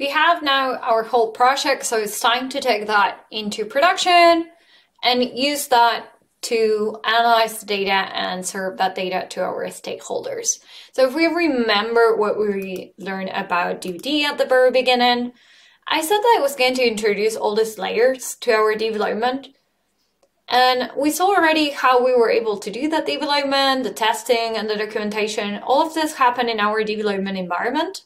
we have now our whole project, so it's time to take that into production and use that to analyze the data and serve that data to our stakeholders. So if we remember what we learned about DBT at the very beginning, I said that I was going to introduce all these layers to our development. And we saw already how we were able to do that development, the testing and the documentation. All of this happened in our development environment.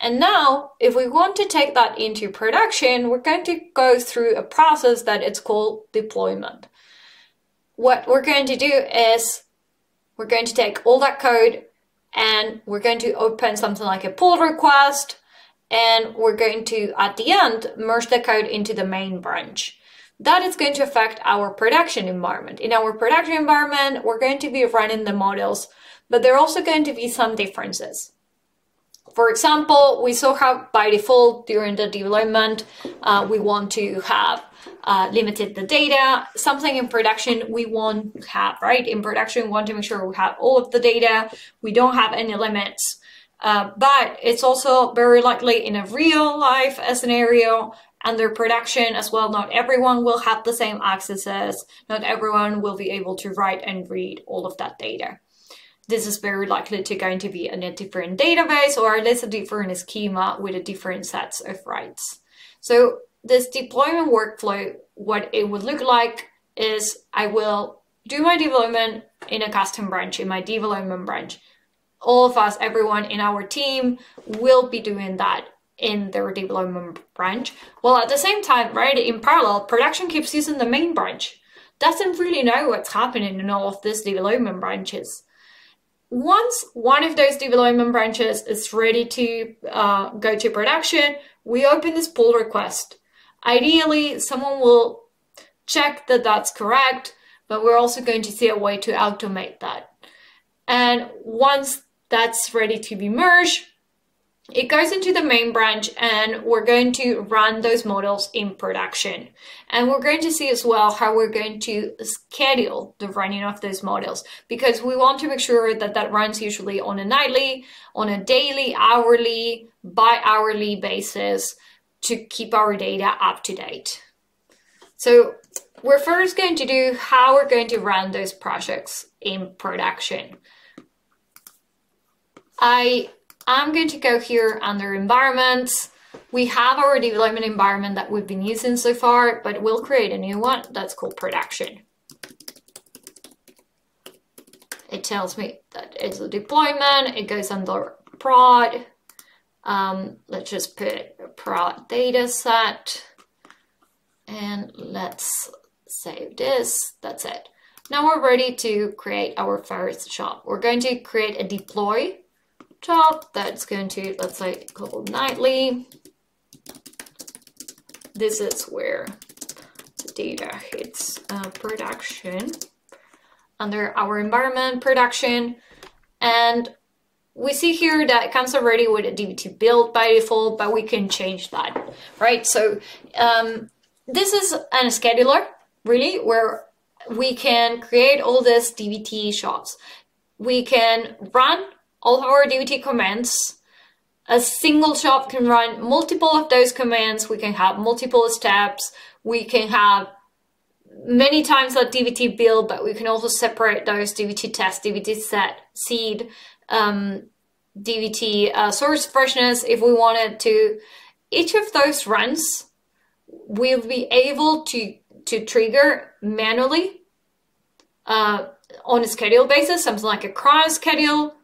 And now, if we want to take that into production, we're going to go through a process that it's called deployment. What we're going to do is we're going to take all that code and we're going to open something like a pull request and we're going to, at the end, merge the code into the main branch. That is going to affect our production environment. In our production environment, we're going to be running the models, but there are also going to be some differences. For example, we saw how by default during the development, uh, we want to have uh, limited the data. Something in production we want to have, right? In production, we want to make sure we have all of the data. We don't have any limits. Uh, but it's also very likely in a real life scenario under production as well. Not everyone will have the same accesses. Not everyone will be able to write and read all of that data this is very likely to going to be in a different database or at least a different schema with a different sets of rights. So this deployment workflow, what it would look like is I will do my development in a custom branch, in my development branch. All of us, everyone in our team will be doing that in their development branch. Well, at the same time, right, in parallel, production keeps using the main branch. Doesn't really know what's happening in all of these development branches once one of those development branches is ready to uh, go to production, we open this pull request. Ideally, someone will check that that's correct, but we're also going to see a way to automate that. And once that's ready to be merged, it goes into the main branch and we're going to run those models in production. And we're going to see as well how we're going to schedule the running of those models because we want to make sure that that runs usually on a nightly, on a daily, hourly, bi-hourly basis to keep our data up to date. So we're first going to do how we're going to run those projects in production. I I'm going to go here under environments. We have our development environment that we've been using so far, but we'll create a new one that's called production. It tells me that it's a deployment. It goes under prod. Um, let's just put prod data set and let's save this. That's it. Now we're ready to create our first shop. We're going to create a deploy job that's going to, let's say, call nightly. This is where the data hits uh, production under our environment production. And we see here that it comes already with a DBT build by default, but we can change that, right? So um, this is a scheduler, really, where we can create all these DBT shops. We can run all of our DBT commands. A single shop can run multiple of those commands. We can have multiple steps. We can have many times that DBT build, but we can also separate those DBT test, DBT set, seed, um, DBT uh, source freshness if we wanted to. Each of those runs we'll be able to, to trigger manually uh, on a schedule basis, something like a cron schedule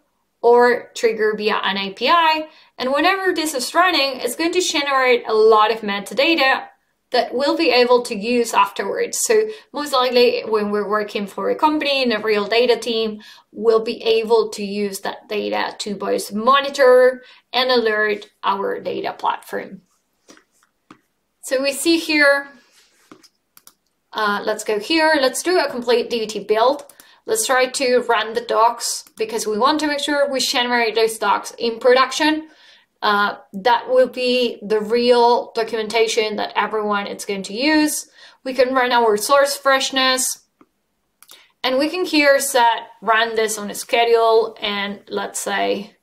or trigger via an API. And whenever this is running, it's going to generate a lot of metadata that we'll be able to use afterwards. So most likely when we're working for a company in a real data team, we'll be able to use that data to both monitor and alert our data platform. So we see here, uh, let's go here, let's do a complete DBT build. Let's try to run the docs because we want to make sure we generate those docs in production. Uh, that will be the real documentation that everyone is going to use. We can run our source freshness and we can here set run this on a schedule and let's say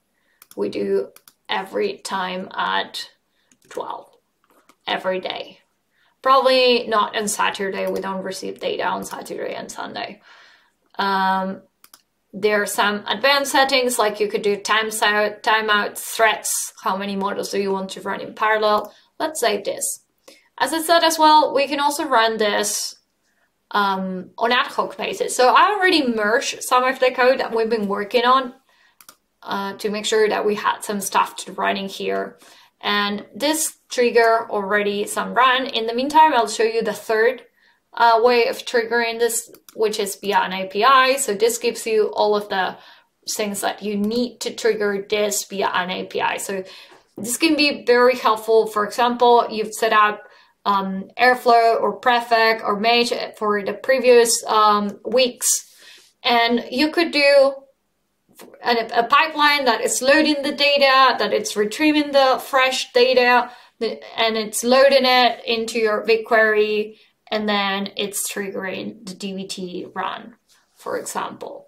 we do every time at 12 every day. Probably not on Saturday. We don't receive data on Saturday and Sunday. Um, there are some advanced settings like you could do times out, timeout, threads, how many models do you want to run in parallel. Let's save this. As I said as well, we can also run this um, on ad hoc basis. So I already merged some of the code that we've been working on uh, to make sure that we had some stuff to running here. And this trigger already some run. In the meantime, I'll show you the third uh, way of triggering this, which is via an API. So this gives you all of the things that you need to trigger this via an API. So this can be very helpful. For example, you've set up um, Airflow or Prefect or Mage for the previous um, weeks, and you could do a, a pipeline that is loading the data, that it's retrieving the fresh data, and it's loading it into your BigQuery, and then it's triggering the DBT run, for example.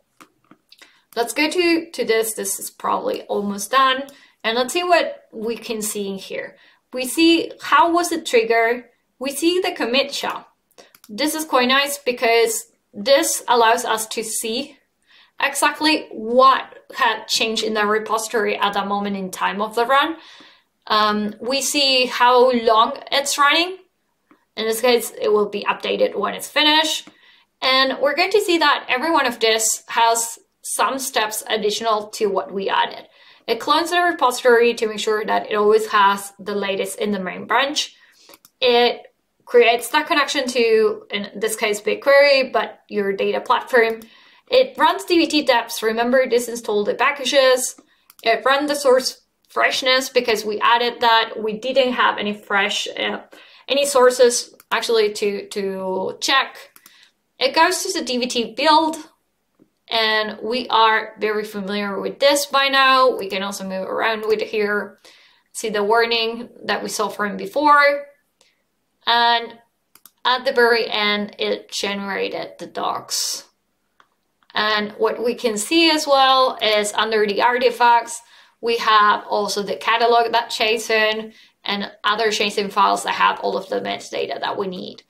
Let's go to, to this. This is probably almost done. And let's see what we can see in here. We see how was it triggered. We see the commit SHA. This is quite nice because this allows us to see exactly what had changed in the repository at that moment in time of the run. Um, we see how long it's running. In this case, it will be updated when it's finished. And we're going to see that every one of this has some steps additional to what we added. It clones the repository to make sure that it always has the latest in the main branch. It creates that connection to, in this case, BigQuery, but your data platform. It runs dbt deps. Remember, this installed the packages. It runs the source freshness because we added that. We didn't have any fresh, uh, any sources actually to, to check. It goes to the DBT build and we are very familiar with this by now. We can also move around with here. See the warning that we saw from before. And at the very end, it generated the docs. And what we can see as well is under the artifacts, we have also the catalog that JSON and other JSON files that have all of the metadata that we need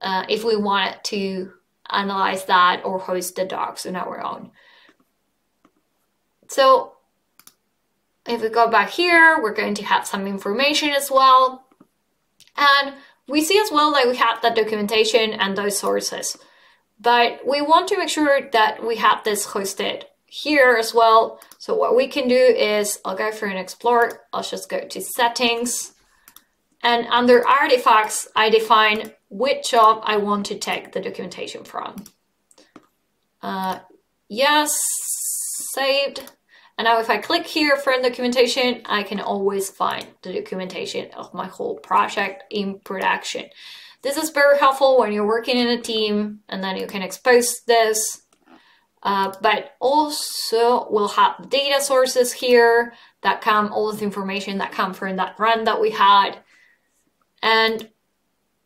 uh, if we want to analyze that or host the docs on our own. So if we go back here, we're going to have some information as well. And we see as well that we have that documentation and those sources. But we want to make sure that we have this hosted here as well. So what we can do is, I'll go through and explore. I'll just go to settings. And under artifacts, I define which job I want to take the documentation from. Uh, yes, saved. And now if I click here for documentation, I can always find the documentation of my whole project in production. This is very helpful when you're working in a team and then you can expose this. Uh, but also we'll have data sources here that come, all the information that come from that run that we had. And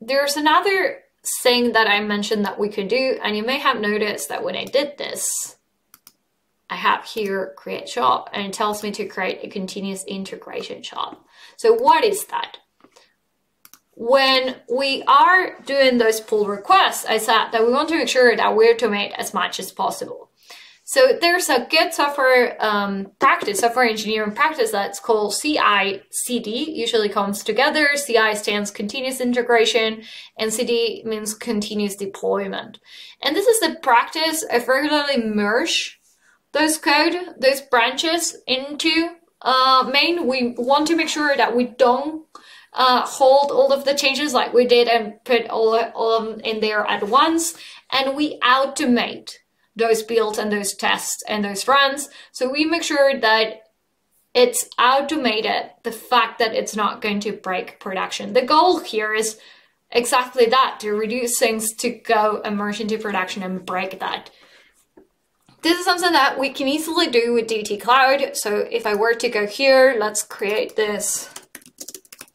there's another thing that I mentioned that we could do, and you may have noticed that when I did this, I have here create shop and it tells me to create a continuous integration job. So what is that? When we are doing those pull requests, I said that we want to make sure that we automate as much as possible. So there's a good software um, practice, software engineering practice that's called CI/CD. Usually comes together. CI stands continuous integration, and CD means continuous deployment. And this is the practice of regularly merge those code, those branches into uh, main. We want to make sure that we don't uh, hold all of the changes like we did and put all, all of them in there at once, and we automate those builds and those tests and those runs. So we make sure that it's automated, the fact that it's not going to break production. The goal here is exactly that, to reduce things to go immerse into production and break that. This is something that we can easily do with DBT Cloud. So if I were to go here, let's create this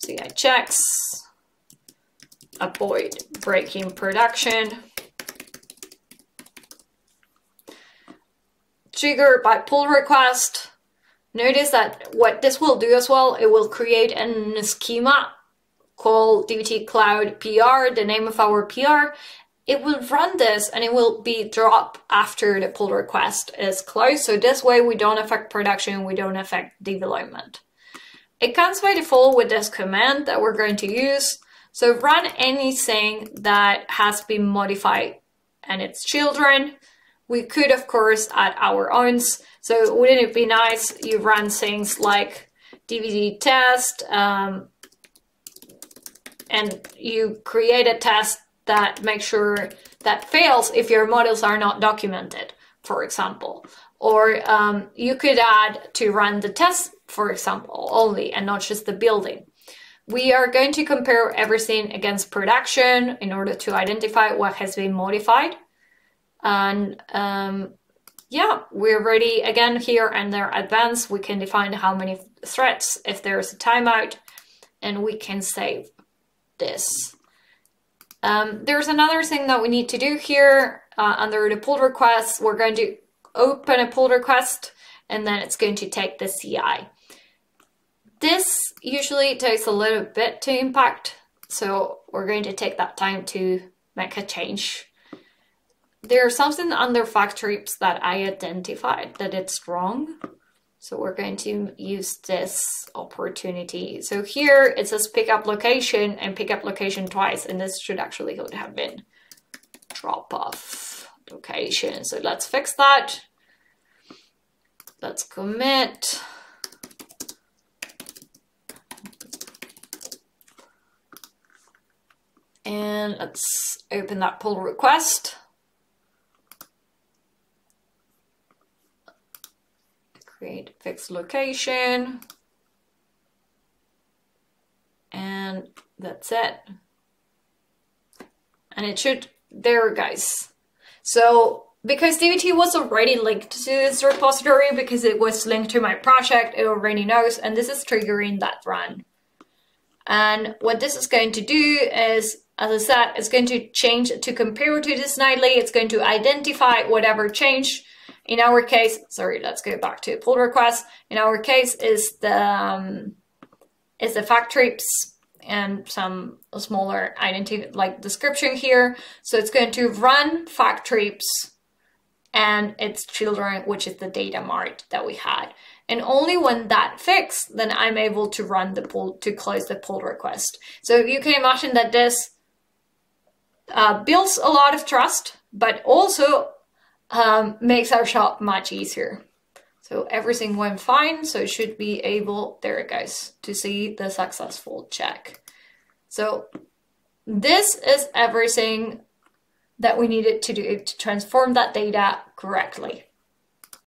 CI checks, avoid breaking production. Trigger by pull request. Notice that what this will do as well, it will create an schema called DBT Cloud PR, the name of our PR, it will run this and it will be drop after the pull request is closed. So this way we don't affect production, we don't affect development. It comes by default with this command that we're going to use. So run anything that has been modified and its children. We could, of course, add our own. So wouldn't it be nice you run things like DBT test um, and you create a test that makes sure that fails if your models are not documented, for example. Or um, you could add to run the test, for example, only and not just the building. We are going to compare everything against production in order to identify what has been modified. And um, yeah, we're ready again here under advanced. We can define how many threads if there's a timeout and we can save this. Um, there's another thing that we need to do here uh, under the pull request. We're going to open a pull request and then it's going to take the CI. This usually takes a little bit to impact, so we're going to take that time to make a change. There's something under fact trips that I identified that it's wrong. So we're going to use this opportunity. So here it says pick up location and pick up location twice, and this should actually have been drop off location. So let's fix that. Let's commit. And let's open that pull request. Create fixed location. And that's it. And it should, there guys. So because DBT was already linked to this repository because it was linked to my project, it already knows, and this is triggering that run. And what this is going to do is, as I said, it's going to change to compare to this nightly. It's going to identify whatever changed in our case, sorry, let's go back to pull request. In our case is the um, is the fact trips and some smaller identity like description here. So it's going to run fact trips and its children, which is the data mart that we had. And only when that fixed, then I'm able to run the pull to close the pull request. So you can imagine that this uh, builds a lot of trust, but also um, makes our shop much easier. So everything went fine, so it should be able, there it goes, to see the successful check. So this is everything that we needed to do to transform that data correctly.